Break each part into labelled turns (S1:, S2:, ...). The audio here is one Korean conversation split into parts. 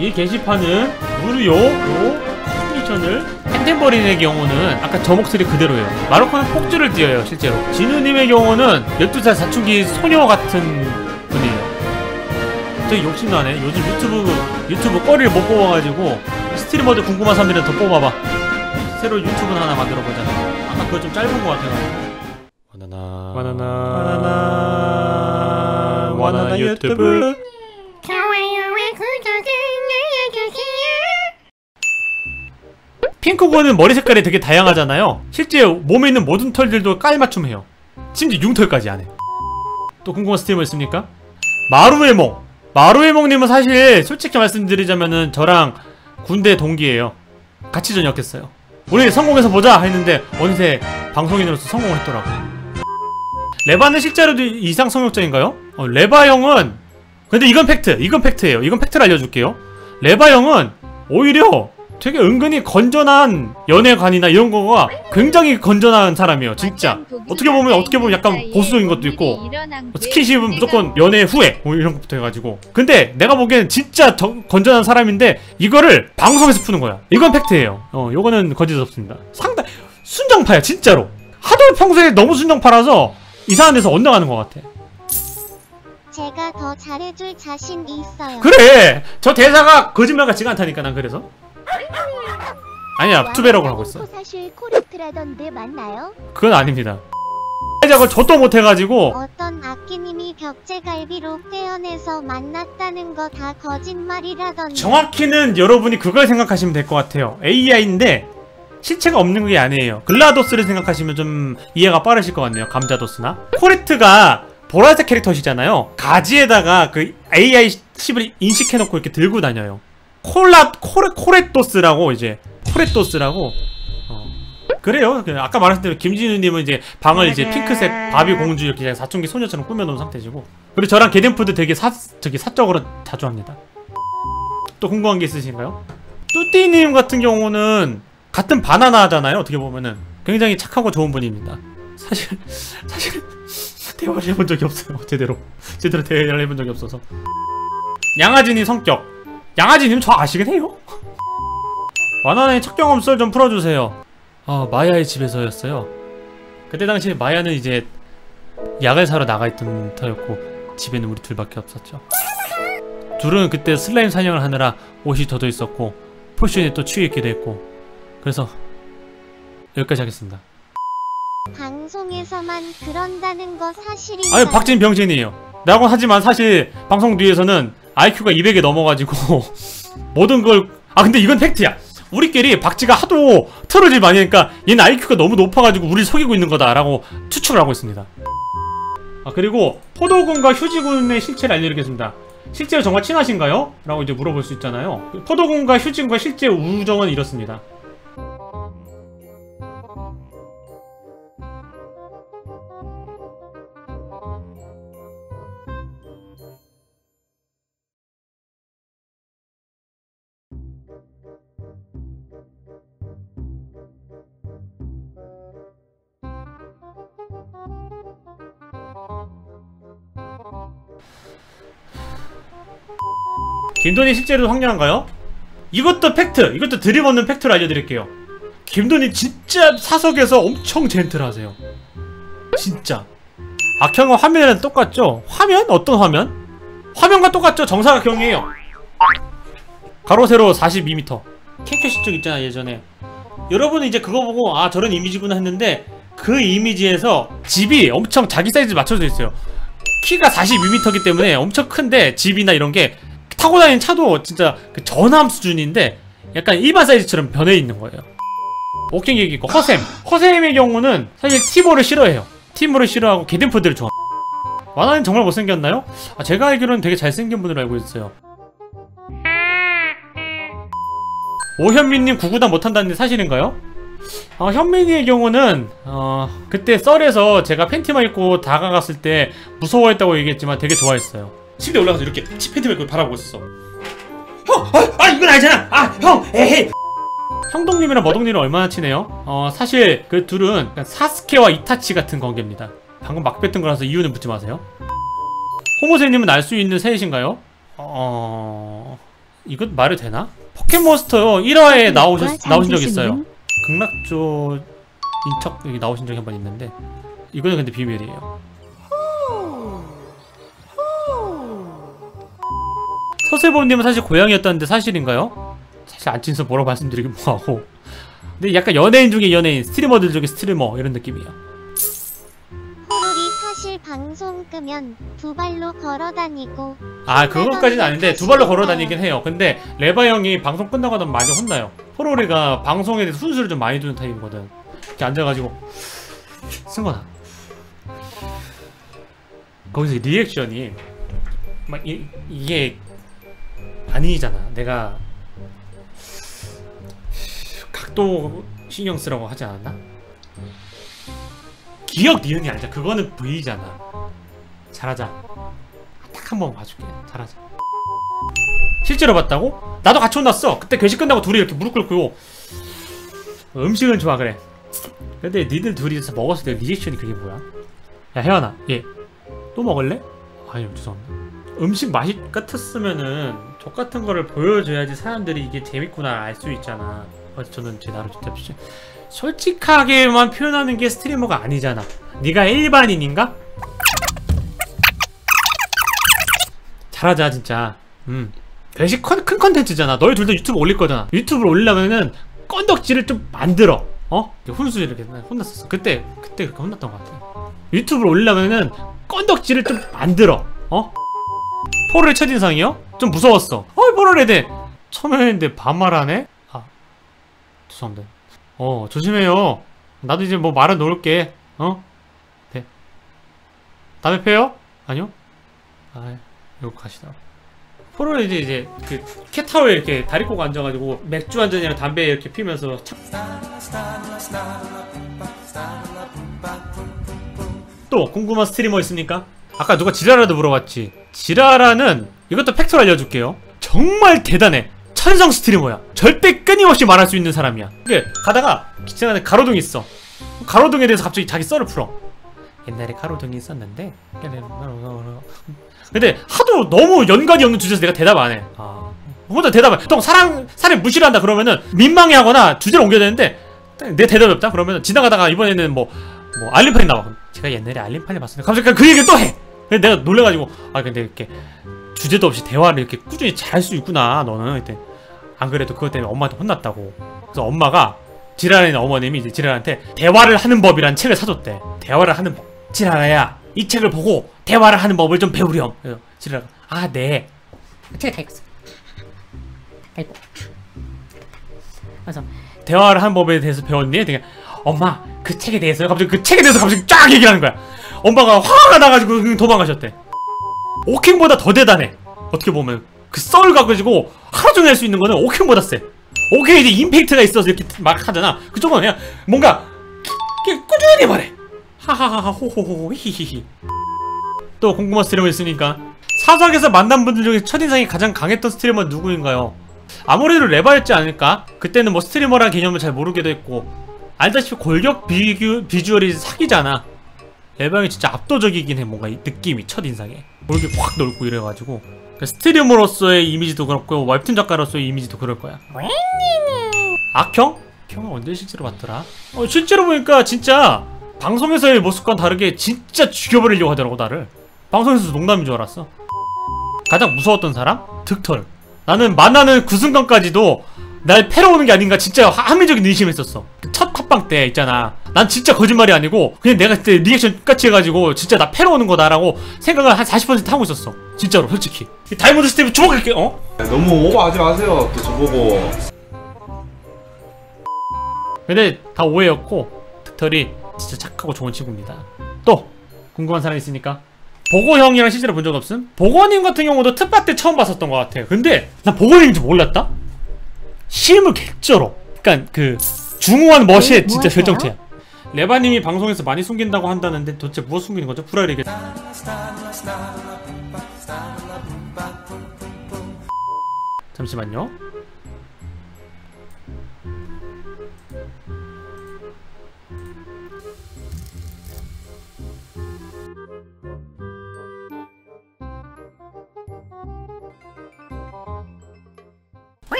S1: 이 게시판은 무료 요 미션을 템템버린의 경우는 아까 저 목소리 그대로예요. 마르코는 폭주를 띄어요 실제로. 진우님의 경우는 12살 사춘기 소녀 같은 분이에요. 되게 욕심나네 요즘 유튜브 유튜브 꺼리를 못 뽑아가지고 스트리머들 궁금한 사람들은 더 뽑아봐. 새로 유튜브 하나 만들어보자. 아까 그거 좀 짧은 것 같아가지고 바나나.
S2: 바나나.
S1: 바나나
S2: 바나나 유튜브.
S1: 핑크고는 머리 색깔이 되게 다양하잖아요. 실제 몸에 있는 모든 털들도 깔맞춤해요. 심지어 융털까지 안해 또 궁금한 스트리머 있습니까? 마루에몽. 마루에몽님은 사실 솔직히 말씀드리자면은 저랑 군대 동기예요. 같이 전역했어요. 우리 성공해서 보자 했는데 어느새 방송인으로서 성공을 했더라고 레바는 실제로도 이상 성욕자인가요? 어, 레바 형은 근데 이건 팩트 이건 팩트예요. 이건 팩트를 알려줄게요. 레바 형은 오히려 되게 은근히 건전한 연애관이나 이런 거가 굉장히 건전한 사람이에요 진짜. 어떻게 보면 어떻게 보면 약간 보수적인 것도 있고 뭐 스킨십은 무조건 연애 후에 뭐 이런 것부터 해가지고. 근데 내가 보기엔 진짜 더 건전한 사람인데 이거를 방송에서 푸는 거야. 이건 팩트예요. 어 요거는 거짓 없습니다. 상당 순정파야 진짜로. 하도 평소에 너무 순정파라서 이상한 데서 엇나가는 것 같아.
S3: 제가 더 잘해줄 자신 있어요.
S1: 그래! 저 대사가 거짓말 같지가 않다니까 난 그래서 아니야 투배라고 하고 있어.
S3: 사실 코르트라던데 맞나요?
S1: 그건 아닙니다. 저걸 저도 못해가지고
S3: 어떤 악기님이 벽제갈비로 떼어내서 만났다는 거 다 거짓말이라던데.
S1: 정확히는 여러분이 그걸 생각하시면 될 것 같아요. AI인데 실체가 없는 게 아니에요. 글라도스를 생각하시면 좀 이해가 빠르실 것 같네요 감자도스나. 코레트가 보라색 캐릭터시잖아요. 가지에다가 그 AI 칩을 이식해놓고 이렇게 들고 다녀요 콜라 코레, 코레토스라고 이제 코레토스라고. 어. 그래요. 그 아까 말했던 대로 김진우님은 이제 방을 이제 핑크색 바비 공주 이렇게 사춘기 소녀처럼 꾸며놓은 상태시고. 그리고 저랑 게덴푸드 되게 사 저기 사적으로 자주 합니다. 또 궁금한 게 있으신가요? 뚜띠님 같은 경우는 같은 바나나잖아요 어떻게 보면은. 굉장히 착하고 좋은 분입니다. 사실 사실 대화를 해본 적이 없어요 제대로. 제대로 대화를 해본 적이 없어서. 양아지님 성격 양아지님 저 아시긴 해요? 와나나의 첫 경험 썰좀 풀어주세요. 아 마야의 집에서였어요. 그때 당시에 마야는 이제 약을 사러 나가 있던 터였고 집에는 우리 둘밖에 없었죠. 둘은 그때 슬라임 사냥을 하느라 옷이 젖어 있었고 포션에 또 취해 있기도 했고. 그래서 여기까지 하겠습니다.
S3: 방송에서만 그런다는 거 사실인가요?
S1: 아니 박진 병신이에요. 라고 하지만 사실 방송 뒤에서는 IQ가 200에 넘어가지고 모든 걸 아 근데 이건 팩트야. 우리끼리 박지가 하도 트롤질 많이 하니까 얘는 IQ가 너무 높아가지고 우리를 속이고 있는 거다라고 추측을 하고 있습니다. 아 그리고 포도군과 휴지군의 실체를 알려드리겠습니다. 실제로 정말 친하신가요? 라고 이제 물어볼 수 있잖아요. 포도군과 휴지군과 실제 우정은 이렇습니다 김돈이 실제로 황량한가요? 이것도 팩트! 이것도 드립 없는 팩트를 알려드릴게요 김돈이 진짜 사석에서 엄청 젠틀하세요 진짜 악형은 화면이랑 똑같죠? 화면? 어떤 화면? 화면과 똑같죠? 정사각형이에요 가로 세로 42m 캔캐시 쪽 있잖아 예전에 여러분은 이제 그거 보고 아 저런 이미지구나 했는데 그 이미지에서 집이 엄청 자기 사이즈 맞춰져 있어요 키가 42m이기 때문에 엄청 큰데 집이나 이런 게 타고 다니는 차도 진짜 그 전함 수준인데 약간 일반 사이즈처럼 변해 있는 거예요. 오킹 얘기고 허샘. 허샘의 경우는 사실 티모를 싫어해요. 티모를 싫어하고 게덴푸드를 좋아. 와나는 정말 못생겼나요? 아, 제가 알기로는 되게 잘생긴 분으로 알고 있어요. 오현민님 구구단 못한다는데 사실인가요? 어, 현민이의 경우는 어, 그때 썰에서 제가 팬티만 입고 다가갔을 때 무서워했다고 얘기했지만 되게 좋아했어요. 침대 올라가서 이렇게 치 팬티만 입고 바라보고 있었어. 형! 아, 아 이건 아니잖아! 아! 형! 에헤이! 형동님이랑 머동님은 얼마나 친해요? 어 사실 그 둘은 사스케와 이타치 같은 관계입니다. 방금 막 뱉은 거라서 이유는 묻지 마세요. 호모세님은 알 수 있는 셋이신가요? 어... 이건 말이 되나? 포켓몬스터 1화에 나오셨, 나오신 적 있어요 극락조 인척 여기 나오신 적이 한 번 있는데 이거는 근데 비밀이에요 서세범님은 사실 고양이였다는데 사실인가요? 사실 안 친서 뭐라고 말씀드리긴 뭐하고. 근데 약간 연예인 중에 연예인 스트리머들 중에 스트리머 이런 느낌이에요.
S3: 호롤이 사실 방송 끄면 두 발로 걸어다니고
S1: 아 그것까지는 아닌데 두 발로 걸어 다니긴 해요. 근데 레바 형이 방송 끝나고 나면 많이 혼나요. 호로리가 방송에 대해서 순수를 좀 많이 두는 타입이거든. 이렇게 앉아가지고 승건아 거기서 리액션이 막 이, 이게 아니잖아. 내가 각도 신경 쓰라고 하지 않았나? 기억 니은이 아니잖아. 그거는 V잖아. 잘하자. 딱 한 번 봐줄게. 잘하자. 실제로 봤다고? 나도 같이 혼났어. 그때 괴식 끝나고 둘이 이렇게 무릎 꿇고 음식은 좋아 그래. 근데 니들 둘이서 먹었을 때 리액션이 그게 뭐야? 야 혜연아. 얘또 먹을래? 아니요 죄송합니다. 음식 맛이 같았으면은 저 같은 거를 보여줘야지 사람들이 이게 재밌구나 알 수 있잖아. 그래서 저는 제 나름 진짜 시- 솔직하게만 표현하는 게 스트리머가 아니잖아. 네가 일반인인가? 잘하자 진짜. 음. 대신 컨, 큰 컨텐츠잖아. 너희 둘도 유튜브 올릴 거잖아. 유튜브를 올리려면은 건덕지를 좀 만들어. 어? 훈수 이렇게 나 혼났었어. 그때 그때 그렇게 혼났던 것 같아. 유튜브를 올리려면은 건덕지를 좀 만들어. 어? 포를 첫인상이요? 좀 무서웠어 어이 포를 해대 처음에 했는데 반말하네? 아 죄송합니다 어 조심해요 나도 이제 뭐 말은 놓을게 어? 네 담배 펴요? 아니요? 아 이거 가시다 포로는 이제 이제 그 캣타워에 이렇게 다리 꼬고 앉아가지고 맥주 한 잔이랑 담배 이렇게 피면서 참... 또 궁금한 스트리머 있습니까? 아까 누가 지라라도 물어봤지 지라라는 이것도 팩트로 알려줄게요 정말 대단해 천성 스트리머야 절대 끊임없이 말할 수 있는 사람이야 이게 가다가 기차 안에 가로등이 있어 가로등에 대해서 갑자기 자기 썰을 풀어 옛날에 가로등이 있었는데 근데 하도 너무 연관이 없는 주제에서 내가 대답 안 해. 아. 혼자 대답 안 해. 또 사람, 사람이 무시를 한다 그러면은 민망해 하거나 주제를 옮겨야 되는데 내 대답이 없다? 그러면 지나가다가 이번에는 뭐, 뭐 알림판이 나와. 제가 옛날에 알림판이 봤어요. 갑자기 그 얘기를 또 해! 근데 내가 놀래가지고, 아, 근데 이렇게 주제도 없이 대화를 이렇게 꾸준히 잘 수 있구나, 너는. 그때 안 그래도 그것 때문에 엄마한테 혼났다고. 그래서 엄마가 지랄하는 어머님이 이제 지랄한테 대화를 하는 법이란 책을 사줬대. 대화를 하는 법. 지랄아야, 이 책을 보고 대화를 하는 법을 좀 배우렴. 그래서 지랄아, 아, 네.
S2: 책을 다 읽었어. 다 읽고. 그래서
S1: 대화를 하는 법에 대해서 배웠니? 되게 엄마 그 책에 대해서요? 갑자기 그 책에 대해서 갑자기 쫙 얘기하는 거야 엄마가 화가 나가지고 도망가셨대. 오킹보다 더 대단해. 어떻게 보면 그썰 가지고 하루 종일 할 수 있는 거는 오킹보다 세 오킹에 이제 임팩트가 있어서 이렇게 막 하잖아. 그쪽은 그냥 뭔가 꾸준히 말해. 하하하하 호호호 히히히. 또 궁금한 스트리머 있으니까. 사석에서 만난 분들 중에 첫인상이 가장 강했던 스트리머 는 누구인가요? 아무래도 레바였지 않을까? 그때는 뭐 스트리머라는 개념을 잘 모르기도 했고. 알다시피 골격 비규, 비주얼이 사기잖아 레바형이 진짜 압도적이긴 해 뭔가 이 느낌이 첫인상에. 골격이 확 넓고 이래가지고. 그러니까 스트리머로서의 이미지도 그렇고 웹툰 작가로서의 이미지도 그럴 거야. 악형? 형은 언제 실제로 봤더라? 어, 실제로 보니까 진짜 방송에서의 모습과는 다르게 진짜 죽여버리려고 하더라고 나를. 방송에서도 농담인 줄 알았어. 가장 무서웠던 사람? 득털. 나는 만나는 그 순간까지도 날 패러오는 게 아닌가 진짜 하- 합리적인 의심했었어. 그 첫 팟빵 때 있잖아 난 진짜 거짓말이 아니고 그냥 내가 그때 리액션 같이 해가지고 진짜 나 패러 오는 거다라고 생각을 한 40% 하고 있었어 진짜로 솔직히 이 다이몬드 스텝이 주먹할게 어?
S4: 너무 오버하지 마세요. 또 저보고
S1: 근데 다 오해였고 득털이 진짜 착하고 좋은 친구입니다 또 궁금한 사람 있으니까 보고 형이랑 실제로 본 적 없음? 보고님 같은 경우도 특파 때 처음 봤었던 것 같아 근데 난 보고님인지 몰랐다? 실물 개쩔어 그니까 그 중후한 멋의
S2: 네,
S1: 진짜
S2: 무엇이요?
S1: 결정체야 레바님이 방송에서 많이 숨긴다고 한다는데 도대체 무엇 숨기는 거죠? 프라이에게 잠시만요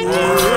S2: 음.